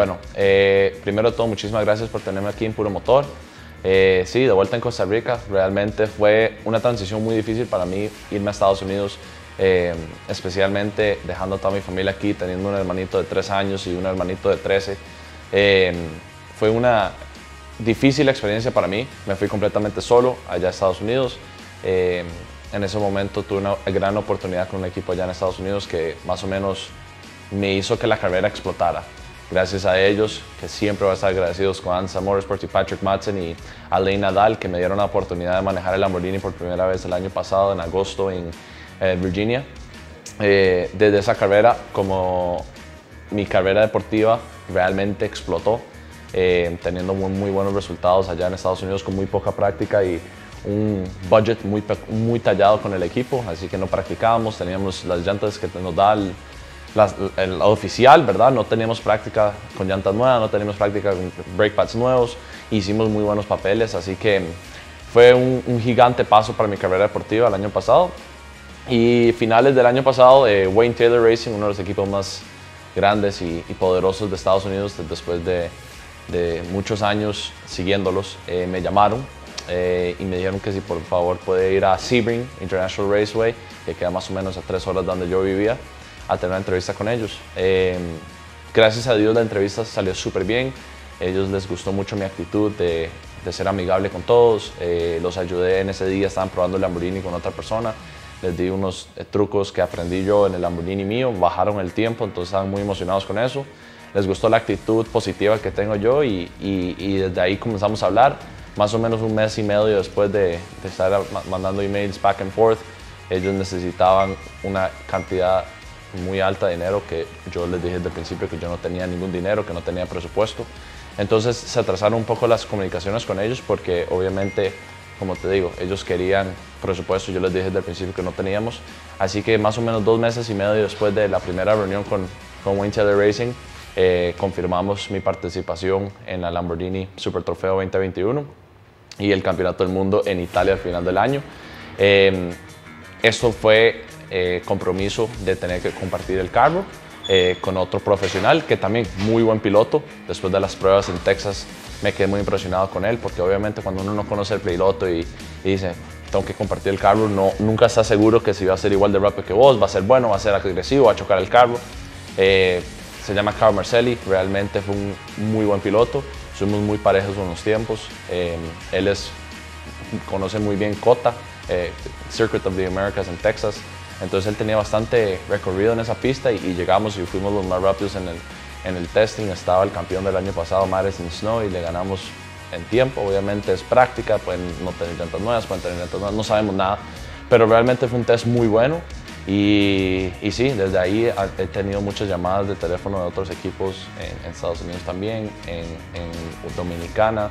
Bueno, eh, primero de todo, muchísimas gracias por tenerme aquí en Puro Motor. Eh, sí, de vuelta en Costa Rica, realmente fue una transición muy difícil para mí irme a Estados Unidos, eh, especialmente dejando a toda mi familia aquí, teniendo un hermanito de 3 años y un hermanito de 13. fue una difícil experiencia para mí, me fui completamente solo allá a Estados Unidos. en ese momento tuve una gran oportunidad con un equipo allá en Estados Unidos que más o menos me hizo que la carrera explotara gracias a ellos, que siempre voy a estar agradecidos con Ansa Motorsport y Patrick Madsen y Alain Nadal, que me dieron la oportunidad de manejar el Lamborghini por primera vez el año pasado, en agosto, en eh, Virginia. Eh, desde esa carrera, como mi carrera deportiva realmente explotó, eh, teniendo muy, muy, buenos resultados allá en Estados Unidos con muy poca práctica y un budget muy, muy tallado con el equipo, así que no practicábamos, teníamos las llantas que nos da el, el oficial, ¿verdad? No teníamos práctica con llantas nuevas, no teníamos práctica con brake pads nuevos, hicimos muy buenos papeles, así que fue un, gigante paso para mi carrera deportiva el año pasado. Y finales del año pasado, eh, Wayne Taylor Racing, uno de los equipos más grandes y, poderosos de Estados Unidos, después de, muchos años siguiéndolos, eh, me llamaron eh, y me dijeron que si por favor puede ir a Sebring International Raceway, que queda más o menos a tres horas donde yo vivía a tener una entrevista con ellos. Eh, gracias a Dios la entrevista salió súper bien. Ellos les gustó mucho mi actitud de, de ser amigable con todos. Eh, los ayudé en ese día, estaban probando el Lamborghini con otra persona. Les di unos eh, trucos que aprendí yo en el Lamborghini mío, bajaron el tiempo, entonces estaban muy emocionados con eso. Les gustó la actitud positiva que tengo yo y, y, desde ahí comenzamos a hablar. Más o menos un mes y medio después de, de estar mandando emails back and forth, ellos necesitaban una cantidad muy alta de dinero que yo les dije desde el principio que yo no tenía ningún dinero, que no tenía presupuesto. Entonces se atrasaron un poco las comunicaciones con ellos porque obviamente, como te digo, ellos querían presupuesto, yo les dije desde el principio que no teníamos. Así que más o menos dos meses y medio después de la primera reunión con, con Wayne Racing, eh, confirmamos mi participación en la Lamborghini Super Trofeo 2021 y el Campeonato del Mundo en Italia al final del año. Eh, esto fue eh, compromiso de tener que compartir el carro eh, con otro profesional que también muy buen piloto. Después de las pruebas en Texas me quedé muy impresionado con él porque obviamente cuando uno no conoce el piloto y, dice tengo que compartir el carro, no, nunca está seguro que si va a ser igual de rápido que vos, va a ser bueno, va a ser agresivo, va a chocar el carro. Eh, se llama Carl Marcelli, realmente fue un muy buen piloto, somos muy parejos en los tiempos. él es, conoce muy bien COTA, Circuit of the Americas en Texas, entonces él tenía bastante recorrido en esa pista y, llegamos y fuimos los más rápidos en el, en el testing. Estaba el campeón del año pasado, Madison Snow, y le ganamos en tiempo. Obviamente es práctica, pueden no tener llantas nuevas, pueden tener llantas nuevas, no sabemos nada. Pero realmente fue un test muy bueno. Y, y sí, desde ahí he tenido muchas llamadas de teléfono de otros equipos en, Estados Unidos también, en, en Dominicana,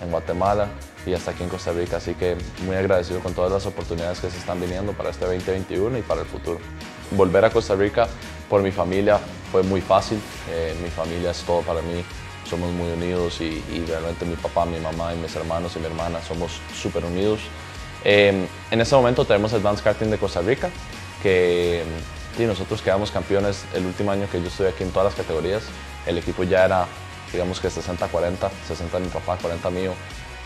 en Guatemala y hasta aquí en Costa Rica. Así que muy agradecido con todas las oportunidades que se están viniendo para este 2021 y para el futuro. Volver a Costa Rica por mi familia fue muy fácil. Eh, mi familia es todo para mí. Somos muy unidos y, realmente mi papá, mi mamá y mis hermanos y mi hermana somos súper unidos. Em, en este momento tenemos el Karting de Costa Rica, que sí, nosotros quedamos campeones el último año que yo estuve aquí en todas las categorías. El equipo ya era, digamos que 60-40, 60 mi papá, 40 mío.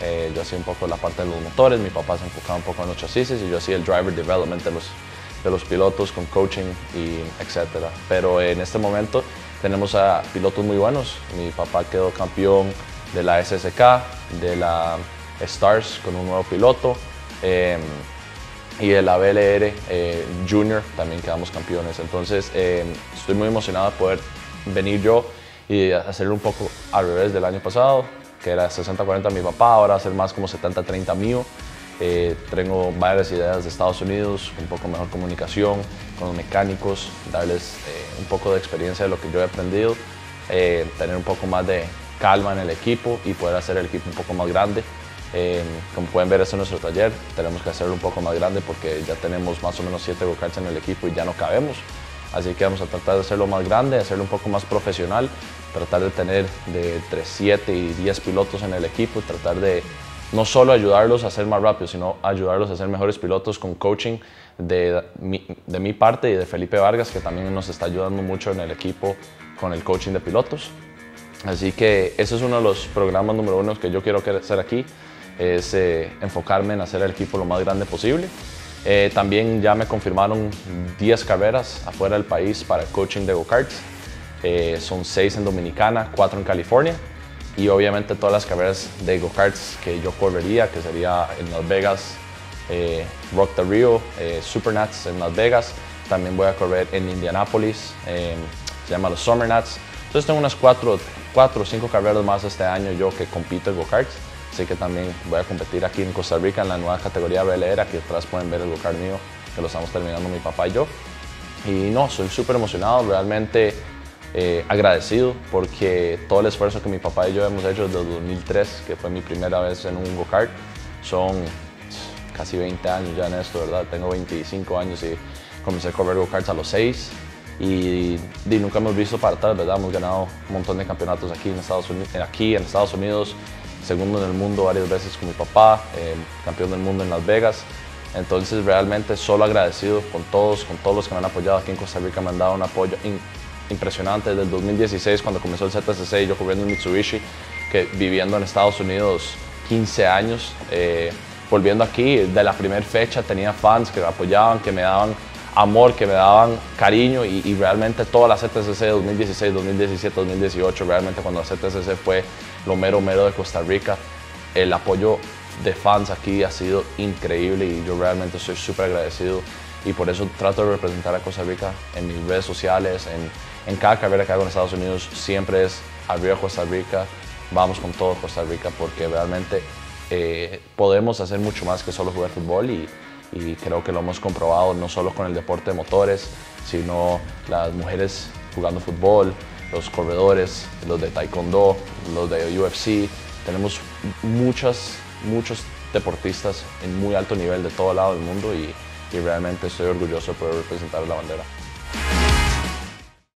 Eh, yo hacía un poco la parte de los motores, mi papá se enfocaba un poco en los chasis y yo hacía el driver development de los, de los pilotos con coaching y etcétera. Pero en este momento tenemos a pilotos muy buenos. Mi papá quedó campeón de la SSK, de la Stars con un nuevo piloto em, y de la BLR eh, Junior también quedamos campeones. Entonces em, estoy muy emocionado de poder venir yo y hacerlo un poco al revés del año pasado que era 60-40 mi papá, ahora ser más como 70-30 mío. Eh, tengo varias ideas de Estados Unidos, un poco mejor comunicación con los mecánicos, darles eh, un poco de experiencia de lo que yo he aprendido, eh, tener un poco más de calma en el equipo y poder hacer el equipo un poco más grande. como pueden ver, este es nuestro taller, tenemos que hacerlo un poco más grande porque ya tenemos más o menos 7 go en el equipo y ya no cabemos. Así que vamos a tratar de hacerlo más grande, hacerlo un poco más profesional tratar de tener de entre 7 y 10 pilotos en el equipo, tratar de no solo ayudarlos a ser más rápidos, sino ayudarlos a ser mejores pilotos con coaching de mi, parte y de Felipe Vargas, que también nos está ayudando mucho en el equipo con el coaching de pilotos. Así que ese es uno de los programas número uno que yo quiero hacer aquí, es eh, enfocarme en hacer el equipo lo más grande posible. Eh, también ya me confirmaron 10 carreras afuera del país para el coaching de go-karts. Eh, son 6 en Dominicana, 4 en California y obviamente todas las carreras de go-karts que yo correría, que sería en Las Vegas, Rock the Rio, Supernats en Las Vegas. También voy a correr en Indianapolis, se llama los Summer Nats. Entonces tengo unas 4 cuatro o cinco carreras más este año yo que compito en go-karts. Así que también voy a competir aquí en Costa Rica en la nueva categoría velera. Aquí atrás pueden ver el go-kart mío, que lo estamos terminando mi papá y yo. Y no, soy súper emocionado, realmente eh, agradecido porque todo el esfuerzo que mi papá y yo hemos hecho desde 2003, que fue mi primera vez en un go-kart, son casi 20 años ya en esto, ¿verdad? Tengo 25 años y comencé a correr go-karts a los 6 y, nunca hemos visto para atrás, ¿verdad? Hemos ganado un montón de campeonatos aquí en Estados Unidos, aquí en Estados Unidos segundo en el mundo varias veces con mi papá, eh, campeón del mundo en Las Vegas. Entonces realmente solo agradecido con todos, con todos los que me han apoyado aquí en Costa Rica, me han dado un apoyo impresionante desde el 2016 cuando comenzó el ZSC yo corriendo en Mitsubishi, que viviendo en Estados Unidos 15 años, eh, volviendo aquí de la primera fecha tenía fans que me apoyaban, que me daban amor, que me daban cariño y, realmente toda la CTCC 2016, 2017, 2018, realmente cuando la CTCC fue lo mero mero de Costa Rica, el apoyo de fans aquí ha sido increíble y yo realmente estoy súper agradecido y por eso trato de representar a Costa Rica en mis redes sociales, en, en cada carrera que hago en Estados Unidos, siempre es arriba Costa Rica, vamos con todo Costa Rica porque realmente eh, podemos hacer mucho más que solo jugar fútbol y, y creo que lo hemos comprobado no solo con el deporte de motores, sino las mujeres jugando fútbol, los corredores, los de taekwondo, los de UFC. Tenemos muchas, muchos deportistas en muy alto nivel de todo lado del mundo y, y realmente estoy orgulloso de poder representar la bandera.